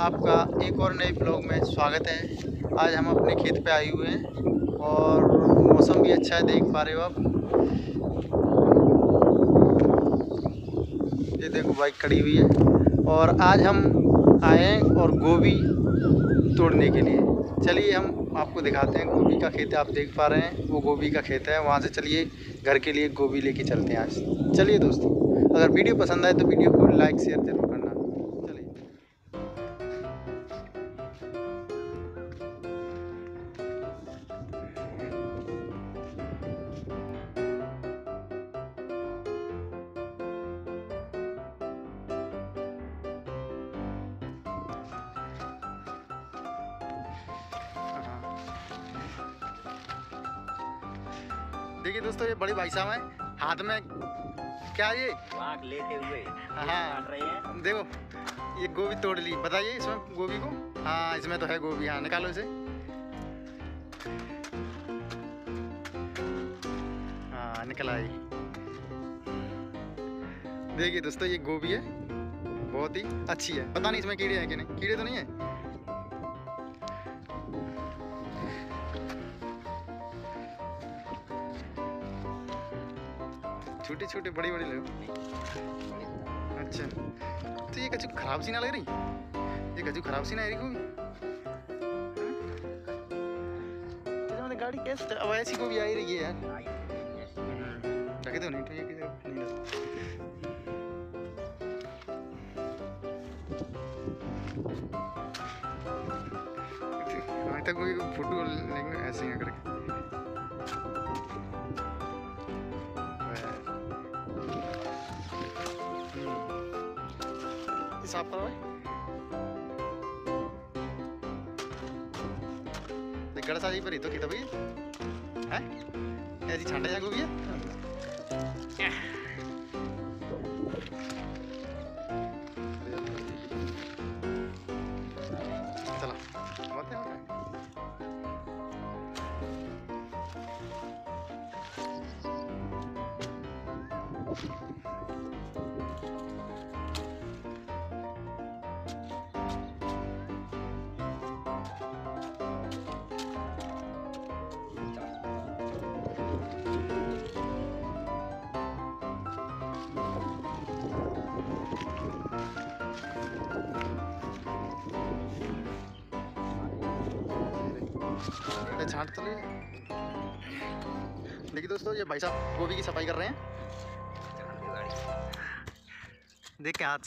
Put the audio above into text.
आपका एक और नए ब्लॉग में स्वागत है। आज हम अपने खेत पे आए हुए हैं और मौसम भी अच्छा है, देख पा रहे हो आप। ये देखो बाइक खड़ी हुई है और आज हम आए हैं और गोभी तोड़ने के लिए। चलिए हम आपको दिखाते हैं गोभी का खेत आप देख पा रहे हैं, वो गोभी का खेत है। वहाँ से चलिए, घर के लिए गोभी लेके चलते हैं आज। चलिए दोस्तों, अगर वीडियो पसंद आए तो वीडियो को लाइक, शेयर ज़रूर देखिए दोस्तों ये बड़ी भाई साहब हैं। हाथ में क्या ये? वाघ लेते हुए हाँ। रहे हैं। देखो ये गोभी तोड़ ली। बताइए इसमें गोभी को। हाँ इसमें तो है गोभी। हाँ निकालो इसे। हाँ निकल आई। देखिए दोस्तों ये गोभी है। बहुत ही अच्छी है। पता नहीं इसमें कीड़े हैं कि नहीं। कीड़े तो नहीं है? छोटी छोटी बड़ी बड़ी अच्छा तो ये कचू खराब सी ना लग रही? ये कचू खराब सी ना रही कोई तो मतलब गाड़ी कैसे अब ऐसी को भी आ ही रही है यार। तो नहीं तो ये नहीं लगा। हाँ तक कोई फ़ोटो लेंगे, ऐसे ही करके। ये साफ़ करो भाई देख गड़ा साजी पर ही तो कितना भाई हैं ऐसी छांटा जागो भी है चला झांट तो ले देखिए दोस्तों ये भाई साहब गोभी की सफ़ाई कर रहे हैं। देख के हाथ